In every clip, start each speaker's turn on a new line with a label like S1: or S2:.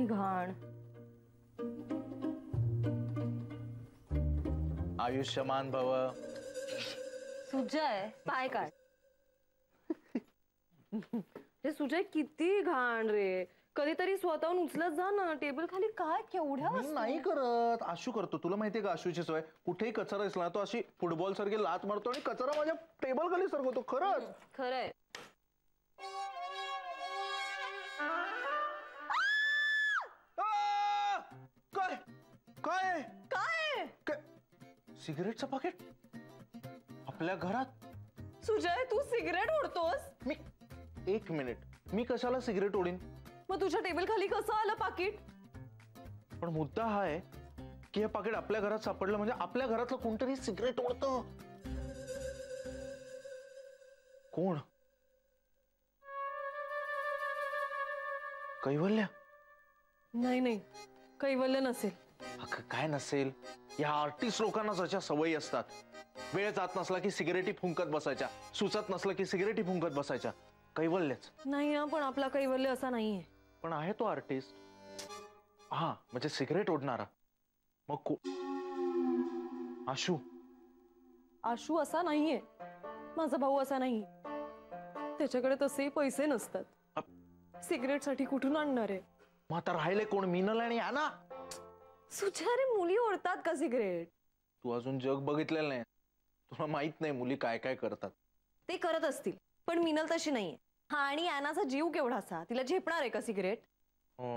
S1: काही घाण
S2: आयुष्यमान भव.
S1: सुजय पाय काढ. रे सुजय किती घाण रे. कधीतरी स्वतःहून उचलत जा ना. टेबल खाली काय केवढ्या
S2: मी? नाही करत. आशू करतो. तुला माहितीये का आशूची सवय? कुठेही कचरा दिसला तो अशी फुटबॉल सारखी लात मारतो आणि कचरा माझ्या टेबल खाली सरकवतो. खरंच.
S1: खरंय.
S2: काय? काय?
S1: काय?
S2: काय? सिगरेटचं पाकिट? आपल्या घरात?
S1: सुजय तू सिगरेट ओढतोस?
S2: मी एक मिनिट. मी कशाला सिगरेट ओढीन?
S1: मग तुझ्या टेबल खाली कसं आलं पाकिट?
S2: पण मुद्दा हा आहे की हे पाकिट आपल्या घरात सापडलं म्हणजे आपल्या घरातलं कोणतरी सिगरेट ओढतं. कोण? कैवल्य?
S1: नाही नाही. कैवल्य नसेल.
S2: अगं, काय नसेल? या आर्टिस्ट लोकांना जशा सवयी असतात. वेळ जात नसला की सिगरेटी फुंकत बसायच्या. सुचत नसलं की सिगरेटी फुंकत बसायच्या. कैवल्यच.
S1: नाही हा पण आपला कैवल्य असा नाहीये.
S2: पण आहे तो आर्टिस्ट हा म्हणजे सिगरेट ओढणारा. मग को आशू.
S1: आशू असा नाहीये. माझा भाऊ असा नाही त्याच्याकडे तसे पैसे नसतात.
S2: अप-
S1: सिगरेटसाठी कुठून आणणार आहे?
S2: मग आता राहिले कोण? मिनल आणि आना
S1: सुचारे मुली ओढतात का सिगरेट?
S2: तू अजून जग बघितलेलं नाही. तुला माहीत नाही मुली काय काय करतात.
S1: ते करत असतील पण मिनल तशी नाहीये. हा आणि अॅनाचा जीव केवढासा? तिला झेपणार आहे का सिगरेट?
S2: हो.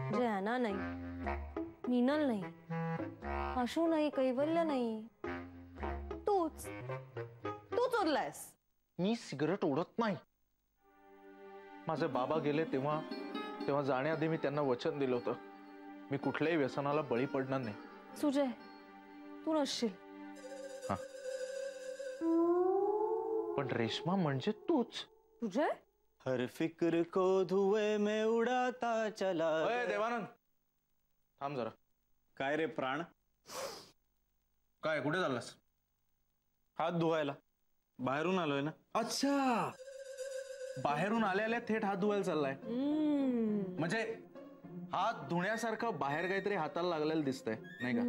S1: म्हणजे अॅना नाही मिनल नाही आशू नाही कैवल्य नाही. तूच तूच ओरलायस
S2: मी सिगरेट ओढत नाही. माझे बाबा गेले तेव्हा तेव्हा जाण्याआधी मी त्यांना वचन दिलं होतं. मी कुठल्याही व्यसनाला बळी पडणार नाही.
S1: सुजय तू नसशील.
S2: पण रेश्मा म्हणजे तूच.
S1: सुजय?
S3: हर फिक्र को धुए में उड़ाता चला.
S2: अय देवानंद! थांब जरा.
S3: काय रे प्राण?
S2: काय कुठे चाललास?
S3: हात धुवायला. बाहेरून आलोय ना.
S2: अच्छा! बाहेरून आले आले थेट हात धुवायला चाललाय. म्हणजे हात धुण्यासारखं बाहेर काहीतरी हाताला लागलेलं दिसतंय नाही का?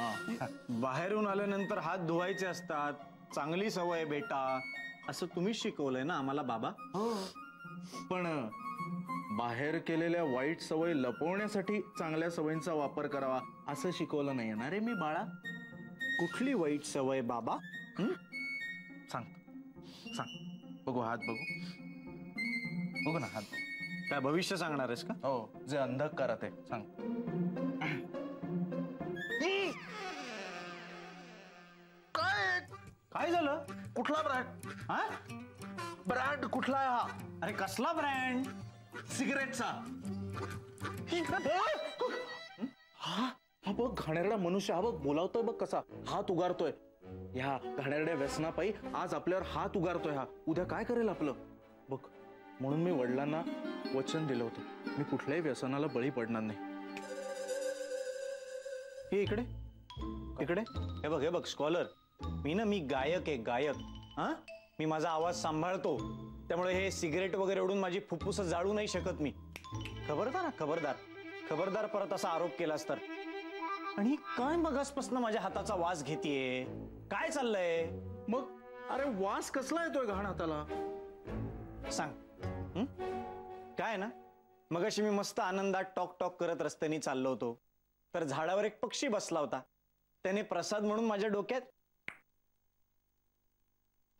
S2: हा.
S3: बाहेरून आल्यानंतर हात धुवायचे असतात चांगली सवय आहे बेटा. असं तुम्हीच शिकवलंय ना आम्हाला बाबा?
S2: पण बाहेर केलेल्या वाईट सवयी लपवण्यासाठी चांगल्या सवयींचा वापर करावा असं शिकवलं नाही ना रे मी बाळा?
S3: कुठली वाईट सवय बाबा? हं?
S2: सांग. सांग. बघू हात बघू. बघू ना हात.
S3: काय भविष्य सांगणार आहेस का?
S2: हो जे अंधकारात आहे सांग. काय?
S3: काय झालं?
S2: कुठला ब्रँड
S3: हा?
S2: ब्रँड कुठला आहे हा?
S3: अरे कसला ब्रँड
S2: सिगरेटचा. हा? हा? बघ घाणेरडा मनुष्य हा बघ बोलावतोय बघ कसा. हात उगारतोय. ह्या घाणेरड्या व्यसनापायी आज आपल्यावर हात उगारतोय हा. उद्या काय करेल आपलं? म्हणून मी वडिलांना वचन दिलं होतं. मी कुठल्याही व्यसनाला बळी पडणार नाही.
S3: हे इकडे. इकडे. हे बघ हे बघ स्कॉलर मी ना मी गायक आहे गायक. हा? मी माझा आवाज सांभाळतो. त्यामुळे हे सिगरेट वगैरे ओढून माझी फुफ्फुस जाळू नाही शकत मी. खबरदार ना खबरदार. खबरदार परत असा आरोप केलास तर. आणि काय मगासपासून माझ्या हाताचा वास घेतीये? काय चाललंय?
S2: मग अरे वास कसला येतोय घाण हाताला
S3: सांग. हं? काय ना? मगाशी मी मस्त आनंदात टॉक टॉक करत रस्त्याने चाललो होतो. तर झाडावर एक पक्षी बसला होता. त्याने प्रसाद म्हणून माझ्या डोक्यात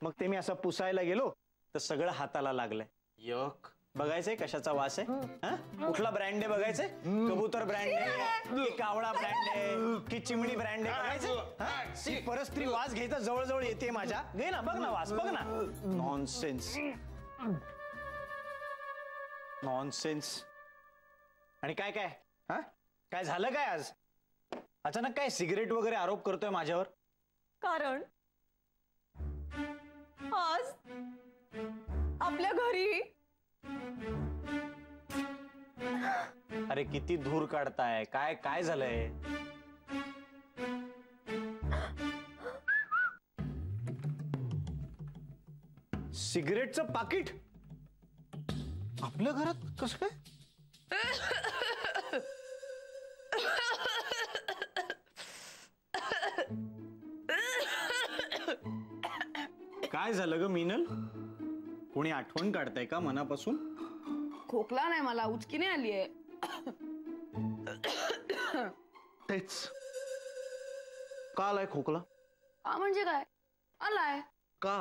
S3: मग ते मी असं पुसायला गेलो तर सगळं हाताला लागलंय.
S2: यक.
S3: बघायचंय कशाचा वास आहे? हा? कुठला ब्रँड आहे बघायचंय? कबूतर ब्रँड आहे की कावळा ब्रँड आहे की चिमणी ब्रँड आहे बघायचंय? हा? ती परस्त्री वास घ्यायचा जवळजवळ येते माझ्या. घे ना बघ ना वास बघ ना. नॉनसेन्स नॉनसेन्स आणि काय काय? हा? काय झालं काय आज? अचानक काय सिगरेट वगैरे आरोप करतोय माझ्यावर?
S1: कारण आज आपल्या घरी
S3: अरे किती धूर काढताय. काय काय झालंय? सिगरेटचं पाकिट? आपल्या घरात कसं काय? काय झालं ग मीनल? कोणी आठवण काढताय का मनापासून?
S4: खोकला नाही मला उचकी नाही आली आहे
S2: तेच. का आलाय खोकला?
S4: का म्हणजे काय? आलाय.
S2: का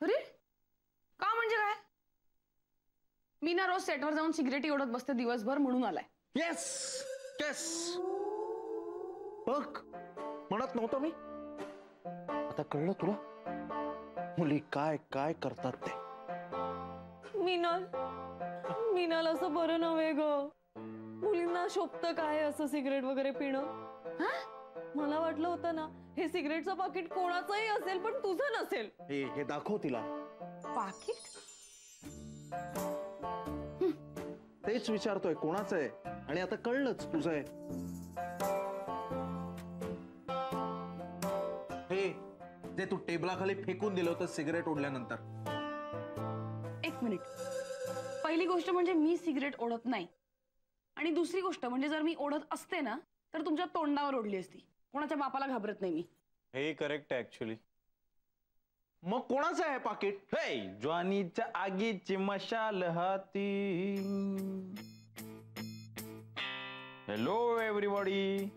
S4: अरे का म्हणजे काय मी ना रोज सेटवर जाऊन सिगरेटी ओढत बसते दिवसभर म्हणून आलाय.
S2: येस येस बघ म्हणत नव्हतं मी. आता कळलं तुला? मुली काय काय करतात ते?
S1: मिनल मिनल असं बरं नव्हे ग. मुलींना शोभतं काय असं सिगरेट वगैरे पिणं? मला वाटलं होतं ना हे सिगरेटचं पाकिट कोणाचंही असेल पण तुझं नसेल.
S2: हे हे दाखव तिला.
S4: पाकिट?
S2: तेच विचारतोय कोणाचं आहे? आणि आता कळलंच तुझं आहे. हे ते तू टेबलाखाली फेकून दिलं होतं सिगरेट ओढल्यानंतर.
S4: एक मिनिट. पहिली गोष्ट म्हणजे मी सिगरेट ओढत नाही. आणि दुसरी गोष्ट म्हणजे जर मी ओढत असते ना तर तुमच्या तोंडावर ओढली असती. कोणाच्या बापाला घाबरत नाही मी.
S3: हे करेक्ट आहे ऍक्च्युली
S2: मग कोणाचं आहे पाकिट?
S5: हे ज्वानीच्या आगीची मशाल हाती हॅलो एव्हरीबॉडी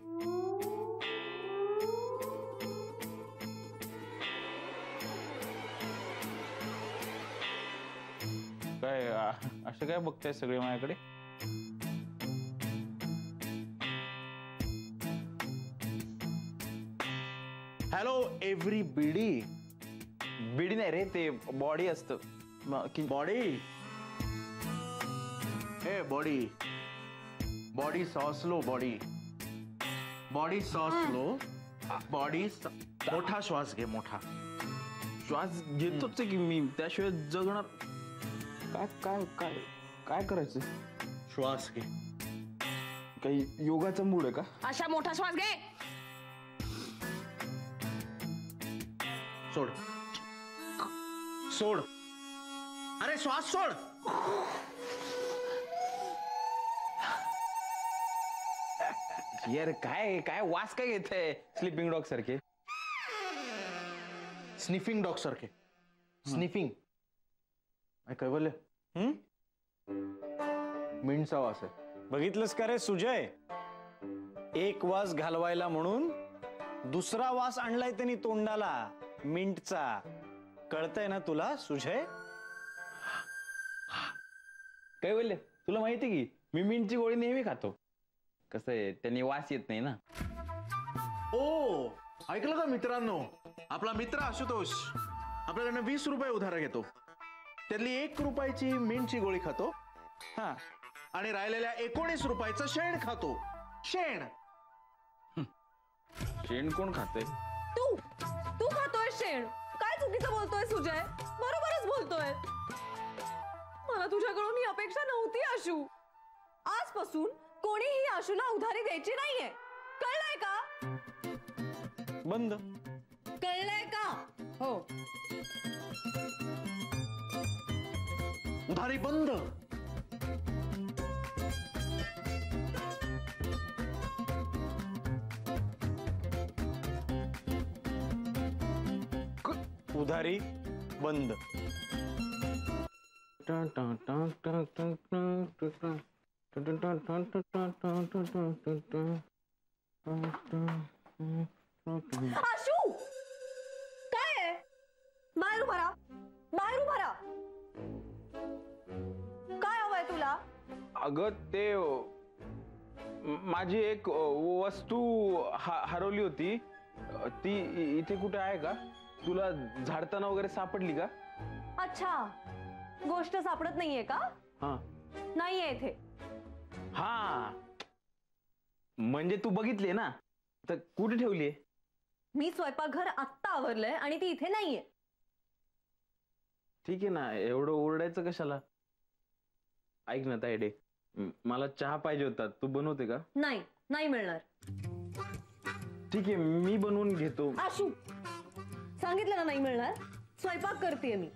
S5: काय आ- असं काय बघताय सगळे माझ्याकडे?
S2: हॅलो एव्हरी बिडी
S5: नाही रे ते बॉडी असतं. म- की-
S2: बॉडी हे बॉडी बॉडी सॉस लो बॉडी बॉडी सॉस लो बॉडी मोठा श्वास घे मोठा.
S5: श्वास घेतोच की मी त्याशिवाय जगणार काय काय काय काय करायचं
S2: श्वास घे.
S5: काही योगाचा मूड आहे का?
S4: अशा मोठा श्वास घे.
S2: सोड. सोड. अरे श्वास सोड.
S5: यार काय काय वास काय घेत आहे स्लिपिंग डॉग सारखे.
S2: स्निफिंग डॉग सारखे. स्निफिंग काय बोलले?
S3: हम्म
S2: मिंटचा वास आहे.
S3: बघितलंस का रे सुजय? एक वास घालवायला म्हणून दुसरा वास आणलाय त्यांनी तोंडाला मिंटचा. कळतंय ना तुला सुजय?
S5: काय बोलले? तुला माहिती की मी मिंटची गोळी नेहमी खातो. कसं आहे त्यांनी वास येत नाही ना.
S2: ओ ऐकलं का मित्रांनो? आपला मित्र आशुतोष आपल्याकडनं वीस रुपये उधार घेतो. त्यातली एक रुपयाची मिंटची गोळी खातो. हा. आणि राहिलेल्या एकोणीस रुपयाचं शेण खातो. शेण.
S5: शेण कोण खाते
S1: तू. तू खातोय शेण. चुकीचं बोलतोय सुजय. बरोबरच बोलतोय. मला तुझ्याकडून ही अपेक्षा नव्हती आशू. आजपासून कोणीही आशूला उधारी द्यायची नाहीये. कळलंय का?
S3: बंद.
S1: कळलंय का?
S4: हो.
S2: उधारी बंद.
S3: उधारी बंद।
S1: आशू काय आहे? बाहेर उभा राहा बाहेर उभा राहा.
S5: अगं ते अं, माझी एक अं, वस्तू ह- हरवली होती. अं, ती इ- इथे कुठे आहे का? तुला झाडताना वगैरे सापडली का?
S1: अच्छा. गोष्ट सापडत नाहीये का?
S5: हा.
S1: नाहीये इथे.
S5: हा. म्हणजे तू बघितली ना? तर कुठे ठेवली
S1: मी स्वयंपाकघर आत्ता आवरलंय आणि ती इथे नाहीये.
S5: ठीक आहे ना. एवढं ओरडायचं कशाला? ऐक ना तायडे म- मला चहा पाहिजे होता. तू बनवते का?
S1: नाही. नाही मिळणार.
S5: ठीक आहे मी बनवून घेतो.
S1: आशू. सांगितलं ना नाही मिळणार. स्वयंपाक करते मी.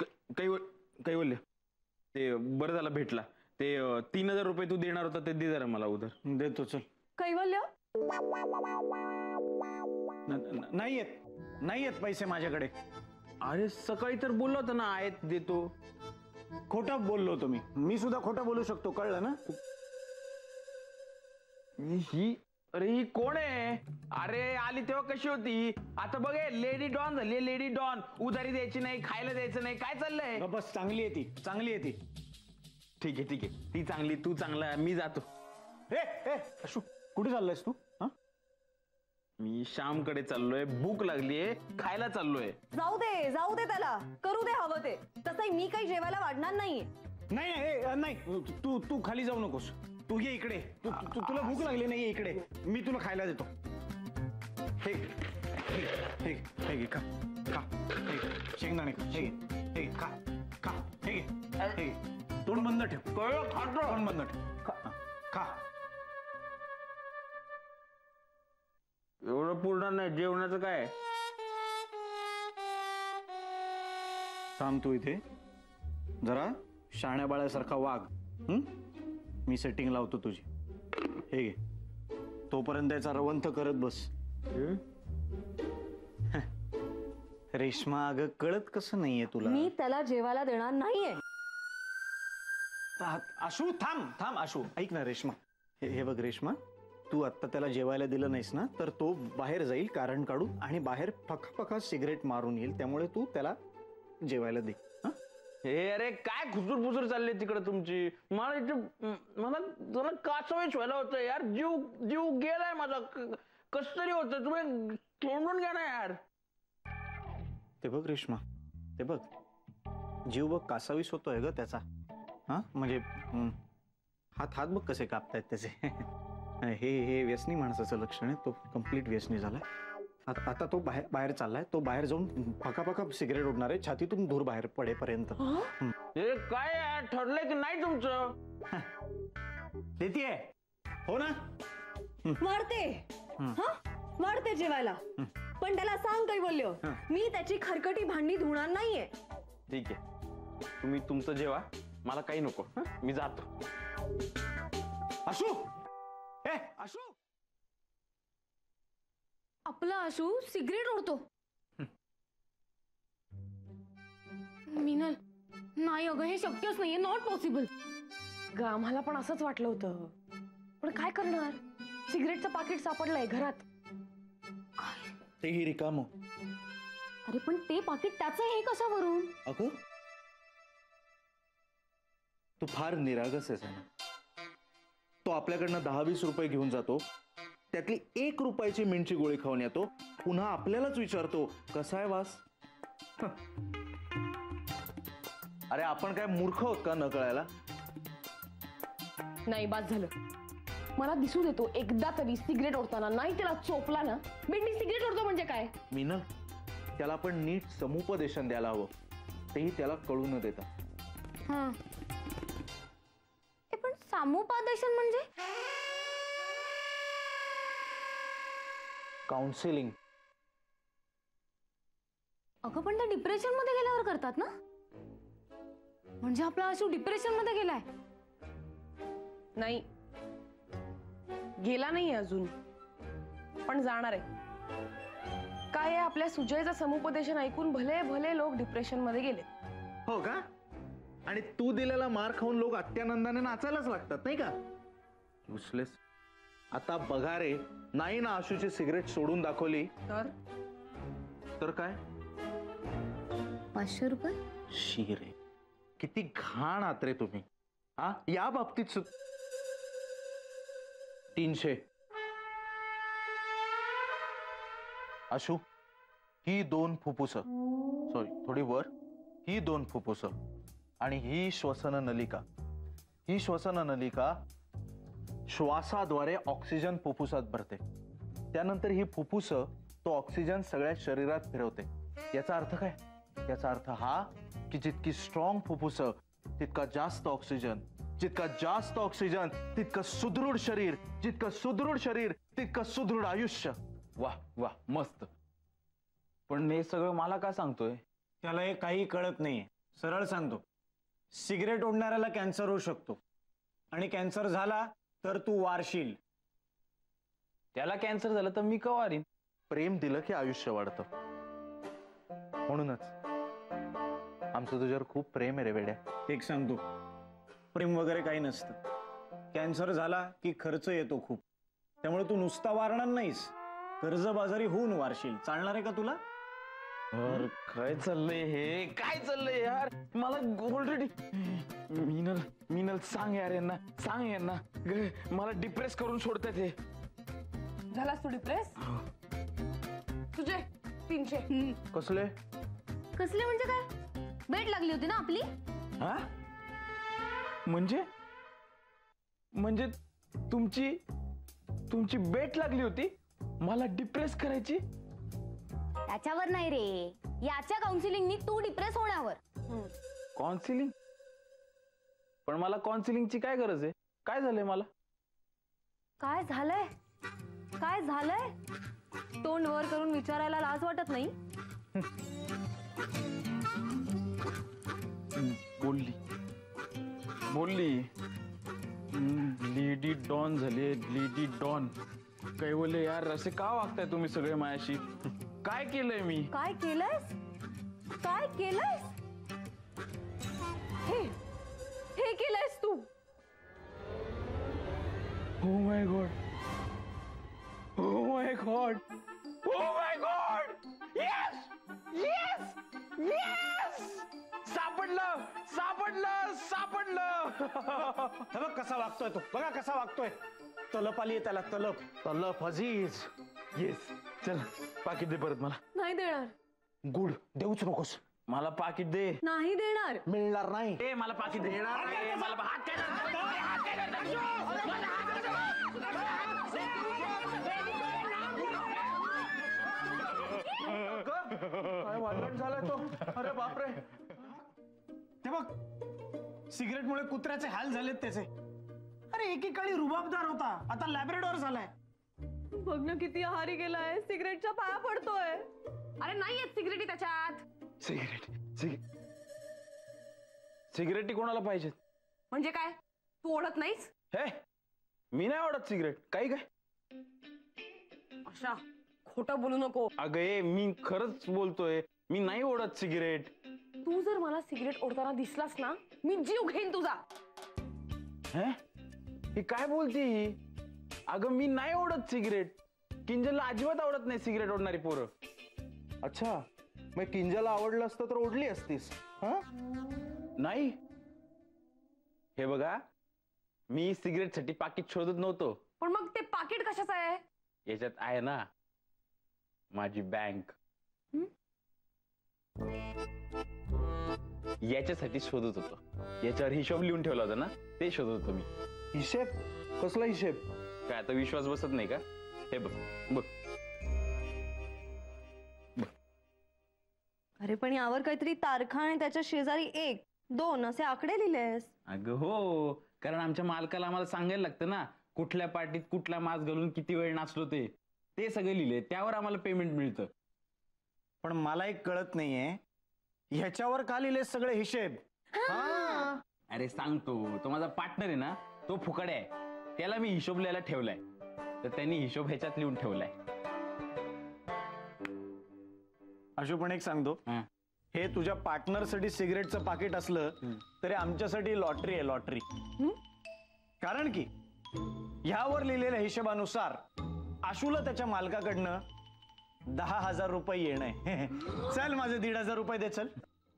S5: क- काही बोल- काही बोलले. ते बरं झालं भेटला. ते अं, तीन हजार रुपये तू देणार होता ते दे जरा मला उधर.
S3: देतो चल.
S1: कैवल्य
S3: न- न- नाही येत. नाही येत पैसे माझ्याकडे.
S5: अरे सकाळी तर बोललो होता ना आहेत देतो.
S3: खोटं बोललो होतो मी. मी सुद्धा खोटं बोलू शकतो कळलं ना?
S5: ही अरे ही कोण आहे? अरे आली तेव्हा कशी होती? आता बघ लेडी डॉन झाली. लेडी डॉन उधारी द्यायची नाही खायला द्यायचं नाही. काय चाललंय?
S3: ग बस चांगली आहे ती. चांगली आहे ती.
S5: ठीक आहे ठीक आहे. ती चांगली तू चांगला मी जातो.
S3: ए ए अशू कुठे चाललायस तू? हा?
S5: मी श्यामकडे चाललोय. भूक लागलीये. खायला चाललोय.
S1: जाऊ दे जाऊ दे त्याला. करू दे हवं ते. तसंही मी काही जेवायला वाढणार नाहीये.
S3: नाही नाही ए, नाही. तू तू खाली जाऊ नकोस. तू ये इकडे. तू तू- तुला भूक लागली नाही ये इकडे. मी तुला खायला देतो. हे घे, हे घे, हे घे, हे घे, खा खा हे घे, शेंगदाणे खा हे घे, हे घे, खा खा हे घे हे घे. तोंड बंद ठेव. तोंड बंद ठेव. खा, हा, खा.
S5: एवढं पूर्ण नाही जेवणाचं काय?
S3: थांब तू इथे. जरा शाण्या बाळ्यासारखा वाघ. हं? मी सेटिंग लावतो तुझी. हे घे. तोपर्यंत याचा रवंथ करत बस. रेश्मा अगं कळत कसं नाहीये तुला?
S1: मी त्याला जेवायला देणार नाहीये.
S3: आशू थांब थांब आशू. ऐक ना रेश्मा. हे हे बघ रेश्मा. तू आत्ता त्याला जेवायला दिलं नाहीस ना तर तो बाहेर जाईल कारण काढून आणि बाहेर फका सिगरेट मारून येईल त्यामुळे तू त्याला जेवायला दे. हं?
S5: हे अरे काय खुसूर फुसूर चालली तिकडे तुमची? मला इथे मला जरा कासवेच व्हायला होतं यार. जीव जीव गेलाय माझा. कस तरी होत. तुम्ही तोंडून घ्या ना यार.
S3: ते बघ रेश्मा ते बघ. जीव बघ कासावीस होतोय ग त्याचा. हा? म्हणजे हं, हात हात बघ कसे कापतायत त्याचे. हे हे व्यसनी माणसाचं लक्षण आहे. तो कंप्लीट व्यसनी झालाय. आता आता तो बाहेर बाहेर चाललाय. तो बाहेर जाऊन फका फका सिगरेट ओढणार आहे. छातीतून धूर बाहेर पडेपर्यंत.
S5: हे? काय यार ठरलंय की नाही तुमचं?
S3: देतीये हो ना?
S1: वाढते
S3: हं.
S1: हा? वाढते जेवायला. पण त्याला सांग कैवल्य
S3: हं.
S1: मी त्याची खरकटी भांडी धुणार नाहीये.
S5: ठीक आहे. तुम्ही तुमचं जेवा. मला काही नको. हं? मी जातो.
S3: आशू ए आशू
S4: आपला आशू सिगरेट ओढतो. मिनल नाही अगं हे शक्यच नाहीये नॉट पॉसिबल ग आम्हाला पण असंच वाटलं होतं. पण काय करणार? सिगरेटचं पाकिट सापडलंय घरात.
S2: तेही रिकाम.
S1: अरे पण ते पाकिट त्याचं हे कशावरून?
S2: अगं? तू फार निरागस आहेस ना तो आपल्याकडनं दहा वीस रुपये घेऊन जातो. त्यातली एक रुपयाची मिंटची गोळी खाऊन येतो. पुन्हा आपल्यालाच विचारतो कसा आहे वास? अरे आपण काय मूर्ख आहोत का न कळायला?
S4: नाही बाद झालं. मला दिसू देतो एकदा तरी सिगरेट ओढताना नाही त्याला चोपला ना बेंडी सिगरेट ओढतो म्हणजे काय?
S2: मीनल त्याला आपण नीट समुपदेशन द्यायला हवं. तेही त्याला कळू न देता.
S4: हा. पण सामुपादेशन म्हणजे?
S2: काउन्सिलिंग
S4: अगं पण ते डिप्रेशनमध्ये गेल्यावर करतात ना? म्हणजे आपला आशू डिप्रेशनमध्ये गेलाय.
S6: नाही. गेला नाही अजून. पण जाणार आहे. काय आहे, आपल्या सुजयचं समुपदेशन ऐकून भले भले लोक डिप्रेशनमध्ये गेले
S2: हो का? आणि तू दिलेला मार खाऊन लोक अत्यानंदाने नाचायलाच लागतात नाही का? उचलेस आता बघा रे नाही ना आशूची सिगरेट सोडून दाखवली?
S6: तर?
S2: तर काय?
S4: पाचशे रुपये?
S2: शिरे. किती घाण आहात रे तुम्ही. हा या बाबतीत सु- तीनशे. अशू ही दोन फुफ्फुस सॉरी थोडी वर. ही दोन फुफ्फुस आणि ही श्वसन नलिका ही श्वसन नलिका श्वासाद्वारे ऑक्सिजन फुफ्फुसात भरते. त्यानंतर ही फुफ्फुस तो ऑक्सिजन सगळ्या शरीरात फिरवते. याचा अर्थ काय? याचा अर्थ हा की जितकी स्ट्रॉंग फुफ्फुस तितका जास्त ऑक्सिजन जितका जास्त ऑक्सिजन तितकं सुदृढ शरीर जितकं सुदृढ शरीर तितकं सुदृढ आयुष्य.
S5: वा वा मस्त. पण हे सगळं मला काय सांगतोय?
S3: त्याला हे काही कळत नाहीये. सरळ सांगतो. सिगरेट ओढणाऱ्याला कॅन्सर होऊ शकतो. आणि कॅन्सर झाला तर तू वारशील.
S5: त्याला कॅन्सर झालं तर मी का वारीन?
S2: प्रेम दिलं की आयुष्य वाढतं. म्हणूनच. आमचं तुझ्यावर खूप प्रेम आहे रे वेड्या.
S3: एक सांगतो. प्रेम वगैरे काही नसतं. कॅन्सर झाला की खर्च येतो खूप. त्यामुळे तू नुसता वारणार नाहीस. कर्जबाजारी होऊन वारशील. चालणार आहे का तुला?
S5: अरे काय चाललंय हे? काय चाललंय यार? मला ऑलरेडी मीनल मीनल सांग यार यांना सांग यांना. ग- मला डिप्रेस करून सोडतात हे.
S6: झालास तू डिप्रेस तुझे? तीनशे.
S2: कसले?
S1: कसले म्हणजे काय? भेट लागली होती ना आपली?
S5: हा? म्हणजे? म्हणजे तुमची तुमची बेट लागली होती? मला डिप्रेस करायची?
S7: त्याच्यावर नाही रे. याच्या काउन्सिलिंगनी तू डिप्रेस होण्यावर.
S5: काउन्सिलिंग पण मला काउन्सिलिंगची काय गरज आहे? काय झालंय मला?
S1: काय झालंय? काय झालंय? तोंड वर करून विचारायला लाज वाटत नाही?
S5: बोलली. बोलली. लेडी डॉन झाले लेडी डॉन काय बोलले यार असे का वागताय तुम्ही सगळे माझ्याशी? काय केलंय मी?
S1: काय केलंयस? काय केलंयस? हे हे केलंयस तू?
S5: Oh my god. Oh my god. Oh my god. Yes! Yes! Yes! सापडलं! सापडलं! सापडलं!
S3: हे बघ कसा वागतोय तो. बघा कसा वागतोय. तलप आली त्याला तलप.
S2: तलप अजीज.
S5: येस चल. पाकिट दे परत मला.
S1: नाही देणार.
S2: गुड देऊच नकोस.
S5: मला पाकिट दे.
S1: नाही देणार.
S2: मिळणार नाही.
S5: ए मला पाकिट दे. ए, मला हात काय? हात
S2: झालाय तो? अरे बापरे.
S3: ते बघ सिगरेटमुळे कुत्र्याचे हाल झालेत त्याचे. अरे एकेकाळी रुबाबदार होता. आता लॅब्रेडॉर झालाय.
S1: बघ ना किती आहारी गेलाय. सिगरेटच्या पाया पडतोय.
S6: अरे नाही आहेत सिगरेटी त्याच्यात.
S5: सिगरेट सिग- सिगरेटी कोणाला पाहिजेत?
S6: म्हणजे काय? तू ओढत नाहीस?
S5: हे मी नाही आवडत सिगरेट. काही काय?
S6: अशा खोटं बोलू नको.
S5: अगं ए मी खरंच बोलतोय. मी नाही ओढत सिगरेट.
S6: तू जर मला सिगरेट ओढताना दिसलास ना मी जीव घेईन तुझा.
S5: हे? ही काय बोलते ही? अगं मी नाही ओढत सिगरेट. किंजलला अजिबात आवडत नाही सिगरेट ओढणारी पोरं.
S2: अच्छा. मग किंजला आवडलं असतं तर ओढली असतीस हा?
S5: नाही. हे बघा मी सिगरेटसाठी पाकिट शोधत नव्हतो.
S6: पण मग ते पाकिट कशाचं आहे?
S5: याच्यात आहे ना माझी बँक. याच्यासाठी शोधत होतो. याच्यावर हिशोब लिहून ठेवला होता ना ते शोधत होतो मी.
S2: हिशेब? कसला हिशेब?
S5: काय आता विश्वास बसत नाही का? हे बघ बघ.
S1: अरे पण यावर काहीतरी तारखा आणि त्याच्या शेजारी एक दोन असे आकडे लिहिलेस.
S5: अगं हो कारण आमच्या मालकाला आम्हाला सांगायला लागतं ना कुठल्या पार्टीत कुठला मास घालून किती वेळ नाचलो ते. ते सगळे लिहिले त्यावर आम्हाला पेमेंट मिळतं.
S3: पण मला एक कळत नाहीये ह्याच्यावर का लिहिले सगळे हिशेब?
S5: अरे सांगतो. तो माझा पार्टनर आहे ना तो फुकड आहे. त्याला मी हिशोब लिहायला ठेवलाय. तर त्यांनी हिशोब ह्याच्यात लिहून ठेवलाय.
S3: अशू पण एक सांगतो.
S5: हा.
S3: हे तुझ्या पार्टनरसाठी सिगरेटचं पाकिट असलं तरी आमच्यासाठी लॉटरी आहे लॉटरी. कारण की ह्यावर लिहिलेल्या हिशोबानुसार आशूला त्याच्या मालकाकडनं दहा हजार रुपये येणं चल माझे दीड हजार रुपये दे चल.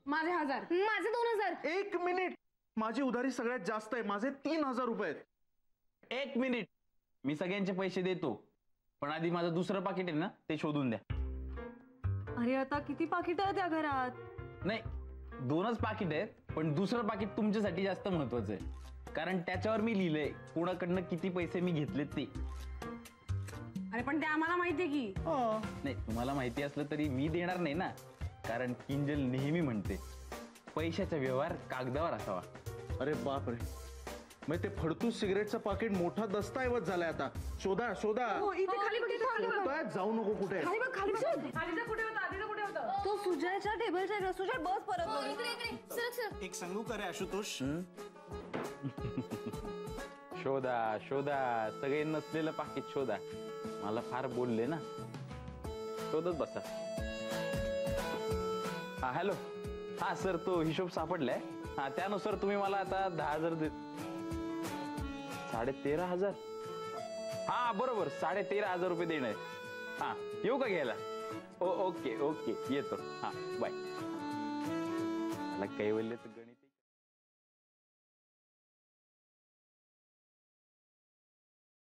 S6: माझे हजार.
S7: माझे दोन हजार.
S2: एक मिनिट. माझी उधारी सगळ्यात जास्त आहे. माझे तीन हजार रुपये आहेत.
S5: एक मिनिट. मी सगळ्यांचे पैसे देतो. पण आधी माझं दुसरं पाकिट आहे ना ते शोधून द्या.
S1: अरे आता किती पाकिट आहे त्या घरात?
S5: नाही दोनच पाकिट आहेत पण दुसरं पाकिट तुमच्यासाठी जास्त महत्वाचं आहे. कारण त्याच्यावर मी लिहिलंय कोणाकडनं किती पैसे मी घेतलेत ते.
S4: अरे पण ते आम्हाला माहितीये की.
S5: नाही तुम्हाला माहिती असलं तरी मी देणार नाही ना. कारण किंजल नेहमी म्हणते पैशाचा व्यवहार कागदावर असावा.
S2: अरे बाप रे मग ते फडतूस सिगरेटचं पाकिट मोठा दस्ताऐवज झालाय आता. शोधा शोधा.
S1: इथे खाली बघ इथे खाली बघ.
S2: शोधतोय, जाऊ नको कुठे.
S1: खाली बघ खाली बघ. तो सुजयच्या टेबलच्या इकडे. सुजय बस परत
S3: एक सांगू का रे आशुतोष.
S5: शोधा शोधा. सगळे नसलेलं पाकिट शोधा. मला फार बोलले ना. शोधत बसा. हा हॅलो. हा सर तो हिशोब सापडलाय. हा त्यानुसार तुम्ही मला आता दहा हजार दे साडे तेरा हजार. हा बरोबर. साडे तेरा हजार रुपये देणं आहे. हा येऊ का घ्यायला? Oh okay okay. येतो. हा बाय. मला कैवल्य गणित